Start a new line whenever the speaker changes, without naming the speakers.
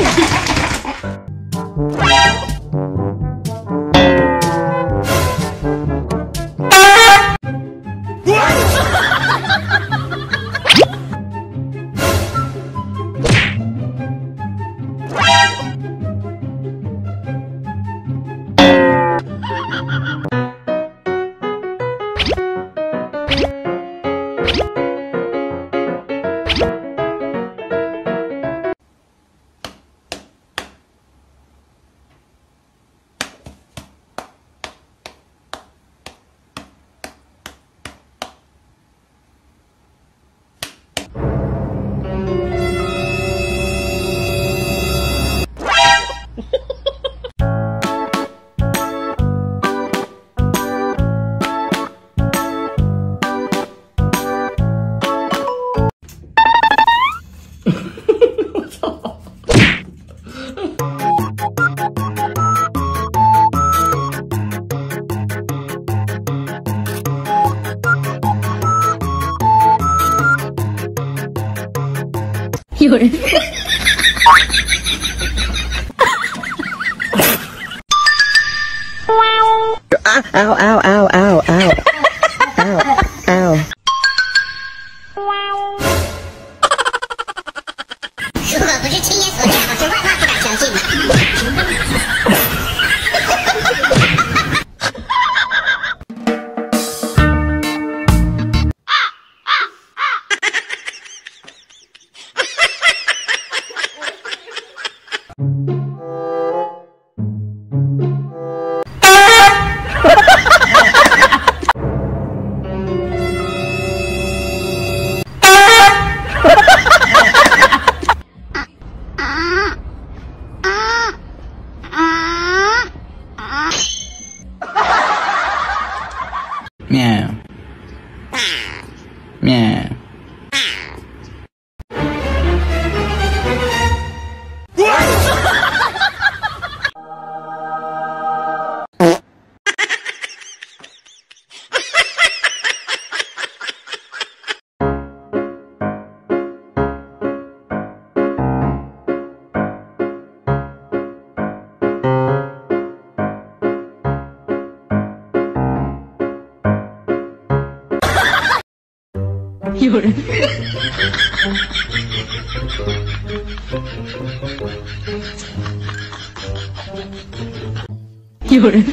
Yeah. 有人。
啊嗷嗷嗷嗷嗷嗷
Yeah.
有人。有人。